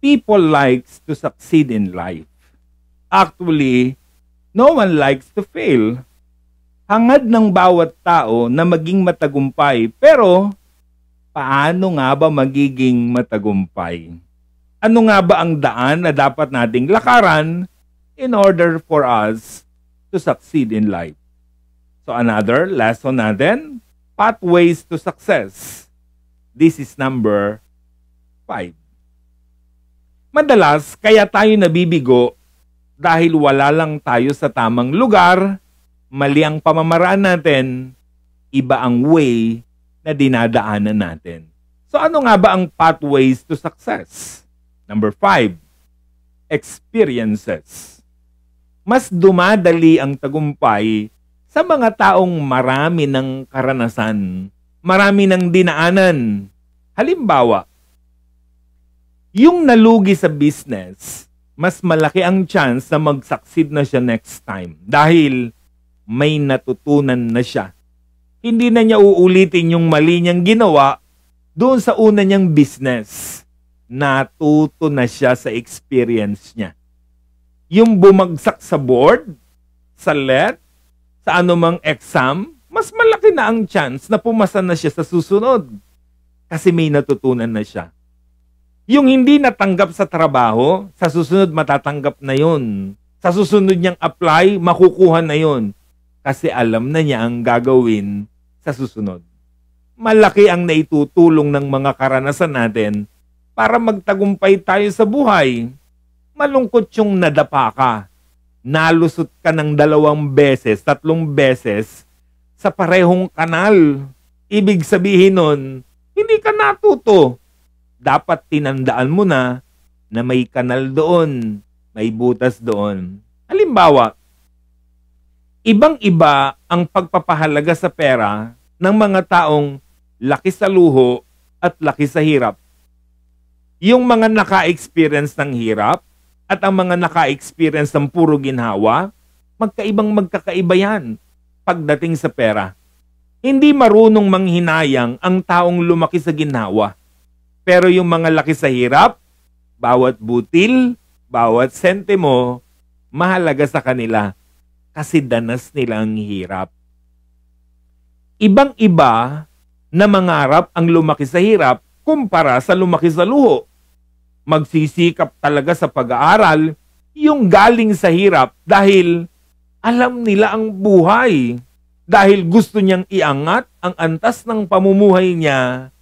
people likes to succeed in life. Actually, no one likes to fail. Hangad ng bawat tao na maging matagumpay, pero paano nga ba magiging matagumpay? Ano nga ba ang daan na dapat nating lakaran in order for us to succeed in life? So another lesson natin, pathways to success. This is number 5. Madalas, kaya tayo nabibigo dahil wala lang tayo sa tamang lugar, mali ang pamamaraan natin, iba ang way na dinadaanan natin. So ano nga ba ang pathways to success? Number five, experiences. Mas dumadali ang tagumpay sa mga taong marami ng karanasan, marami ng dinaanan. Halimbawa, yung nalugi sa business, mas malaki ang chance na mag-succeed na siya next time dahil may natutunan na siya. Hindi na niya uulitin yung mali niyang ginawa doon sa una niyang business. Natuto na siya sa experience niya. Yung bumagsak sa board, sa let, sa anumang exam, mas malaki na ang chance na pumasa na siya sa susunod. Kasi may natutunan na siya. Yung hindi natanggap sa trabaho, sa susunod matatanggap na yun. Sa susunod niyang apply, makukuha na yun. Kasi alam na niya ang gagawin sa susunod. Malaki ang naitutulong ng mga karanasan natin para magtagumpay tayo sa buhay. Malungkot yung nadapa ka. Nalusot ka ng dalawang beses, tatlong beses sa parehong kanal. Ibig sabihin nun, hindi ka natuto dapat tinandaan mo na na may kanal doon, may butas doon. Halimbawa, ibang-iba ang pagpapahalaga sa pera ng mga taong laki sa luho at laki sa hirap. Yung mga naka-experience ng hirap at ang mga naka-experience ng puro ginhawa, magkaibang magkakaiba yan pagdating sa pera. Hindi marunong manghinayang ang taong lumaki sa ginhawa pero yung mga laki sa hirap, bawat butil, bawat sentimo, mahalaga sa kanila kasi danas nila ang hirap. Ibang-iba na mangarap ang lumaki sa hirap kumpara sa lumaki sa luho. Magsisikap talaga sa pag-aaral yung galing sa hirap dahil alam nila ang buhay. Dahil gusto niyang iangat ang antas ng pamumuhay niya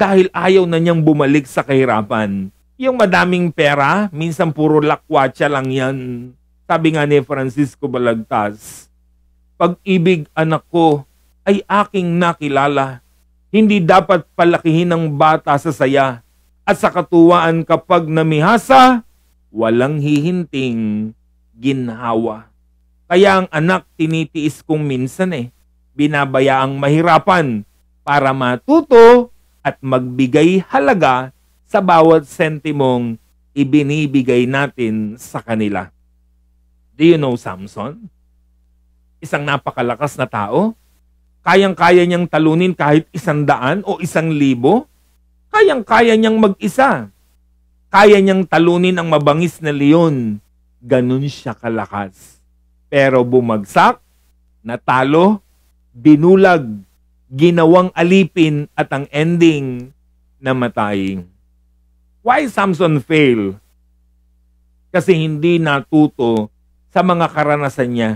dahil ayaw na niyang bumalik sa kahirapan. Yung madaming pera, minsan puro lakwatsa lang yan. Sabi nga ni Francisco Balagtas, Pag-ibig anak ko ay aking nakilala. Hindi dapat palakihin ng bata sa saya at sa katuwaan kapag namihasa, walang hihinting ginhawa. Kaya ang anak tinitiis kong minsan eh, binabayaang mahirapan para matuto at magbigay halaga sa bawat sentimong ibinibigay natin sa kanila. Do you know Samson? Isang napakalakas na tao. Kayang-kaya niyang talunin kahit isang daan o isang libo. Kayang-kaya niyang mag-isa. Kaya niyang talunin ang mabangis na leon. Ganun siya kalakas. Pero bumagsak, natalo, binulag, ginawang alipin at ang ending namatay. Why Samson fail? Kasi hindi natuto sa mga karanasan niya.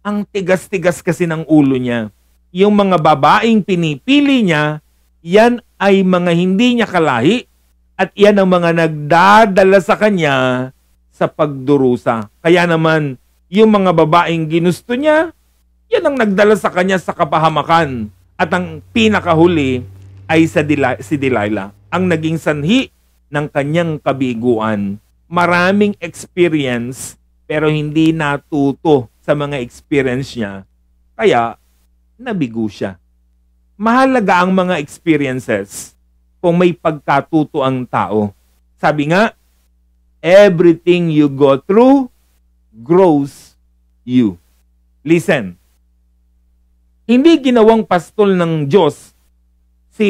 Ang tigas-tigas kasi ng ulo niya. Yung mga babaeng pinipili niya, yan ay mga hindi niya kalahi at yan ang mga nagdadala sa kanya sa pagdurusa. Kaya naman, yung mga babaeng ginusto niya, yan ang nagdala sa kanya sa kapahamakan at ang pinakahuli ay sa Dila- si Delilah, ang naging sanhi ng kanyang kabiguan. Maraming experience pero hindi natuto sa mga experience niya. Kaya nabigo siya. Mahalaga ang mga experiences kung may pagkatuto ang tao. Sabi nga, everything you go through grows you. Listen, hindi ginawang pastol ng Diyos si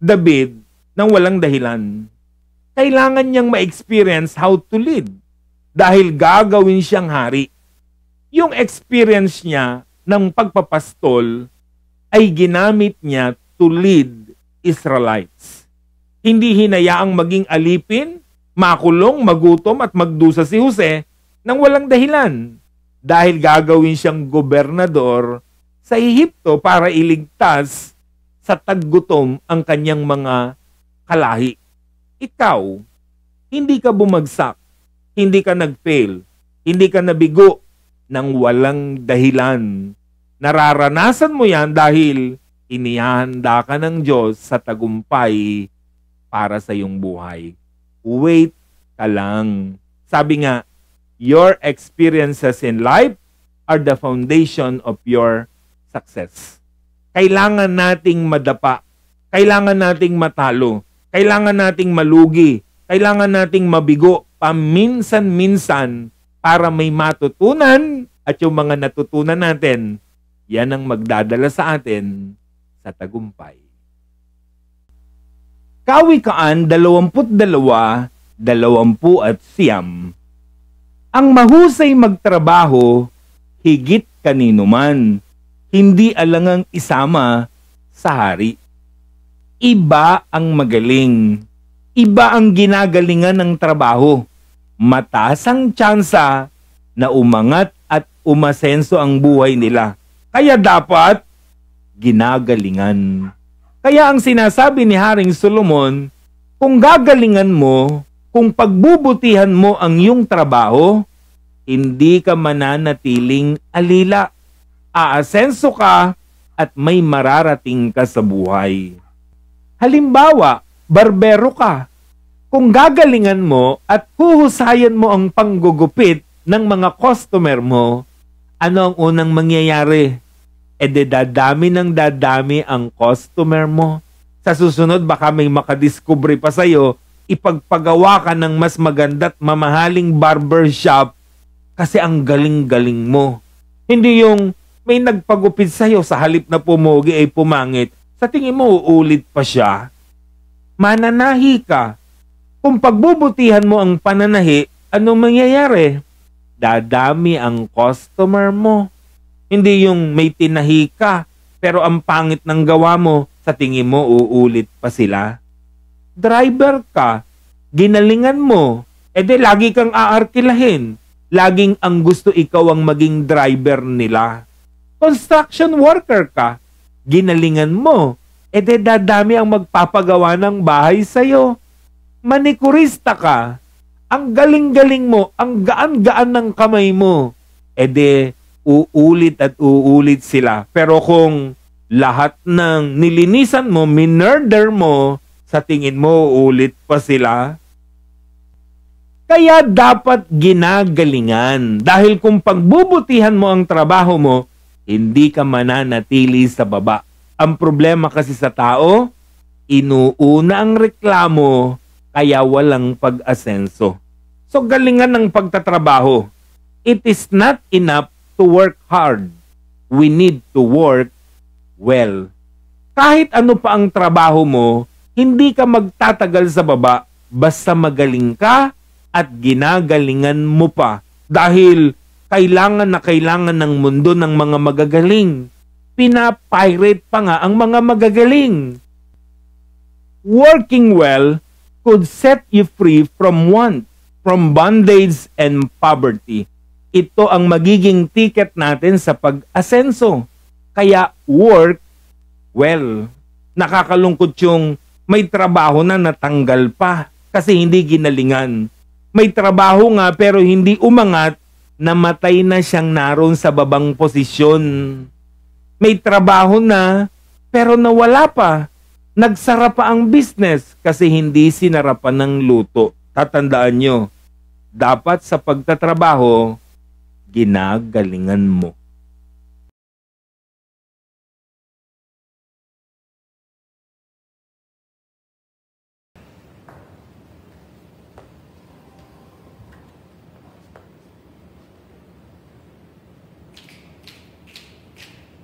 David nang walang dahilan. kailangan niyang ma-experience how to lead dahil gagawin siyang hari. Yung experience niya ng pagpapastol ay ginamit niya to lead Israelites. Hindi hinayaang maging alipin, makulong, magutom at magdusa si Jose nang walang dahilan dahil gagawin siyang gobernador sa Ehipto para iligtas sa taggutom ang kanyang mga kalahi. Ikaw, hindi ka bumagsak, hindi ka nagfail, hindi ka nabigo ng walang dahilan. Nararanasan mo yan dahil inihanda ka ng Diyos sa tagumpay para sa iyong buhay. Wait ka lang. Sabi nga, your experiences in life are the foundation of your success. Kailangan nating madapa. Kailangan nating matalo. Kailangan nating malugi. Kailangan nating mabigo paminsan-minsan para may matutunan at yung mga natutunan natin, yan ang magdadala sa atin sa tagumpay. Kawikaan 22, 20 at siyam ang mahusay magtrabaho, higit kanino man, hindi alangang isama sa hari. Iba ang magaling. Iba ang ginagalingan ng trabaho. Mataas ang tsansa na umangat at umasenso ang buhay nila. Kaya dapat ginagalingan. Kaya ang sinasabi ni Haring Solomon, kung gagalingan mo, kung pagbubutihan mo ang iyong trabaho, hindi ka mananatiling alila. Aasenso ka at may mararating ka sa buhay. Halimbawa, barbero ka. Kung gagalingan mo at huhusayan mo ang panggugupit ng mga customer mo, ano ang unang mangyayari? E de dadami ng dadami ang customer mo. Sa susunod, baka may makadiscovery pa sa'yo ipagpagawa ka ng mas maganda at mamahaling barbershop kasi ang galing-galing mo. Hindi yung may nagpagupit sa'yo sa halip na pumogi ay pumangit. Sa tingin mo, uulit pa siya. Mananahi ka. Kung pagbubutihan mo ang pananahi, anong mangyayari? Dadami ang customer mo. Hindi yung may tinahi ka, pero ang pangit ng gawa mo, sa tingin mo, uulit pa sila driver ka, ginalingan mo, edi lagi kang aarkilahin. Laging ang gusto ikaw ang maging driver nila. Construction worker ka, ginalingan mo, edi dadami ang magpapagawa ng bahay sa'yo. Manikurista ka, ang galing-galing mo, ang gaan-gaan ng kamay mo, edi uulit at uulit sila. Pero kung lahat ng nilinisan mo, minurder mo, sa tingin mo ulit pa sila? Kaya dapat ginagalingan dahil kung pagbubutihan mo ang trabaho mo, hindi ka mananatili sa baba. Ang problema kasi sa tao, inuuna ang reklamo kaya walang pag-asenso. So galingan ng pagtatrabaho. It is not enough to work hard. We need to work well. Kahit ano pa ang trabaho mo, hindi ka magtatagal sa baba basta magaling ka at ginagalingan mo pa dahil kailangan na kailangan ng mundo ng mga magagaling. Pinapirate pa nga ang mga magagaling. Working well could set you free from want, from bondage and poverty. Ito ang magiging ticket natin sa pag-asenso. Kaya work well. Nakakalungkot yung may trabaho na natanggal pa kasi hindi ginalingan. May trabaho nga pero hindi umangat, namatay na siyang naroon sa babang posisyon. May trabaho na pero nawala pa. Nagsara pa ang business kasi hindi sinarapan ng luto. Tatandaan nyo, dapat sa pagtatrabaho, ginagalingan mo.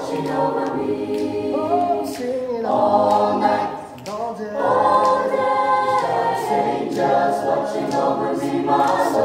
watching over me. Oh, singing all night, all day, all day. Just angels watching over me, my soul.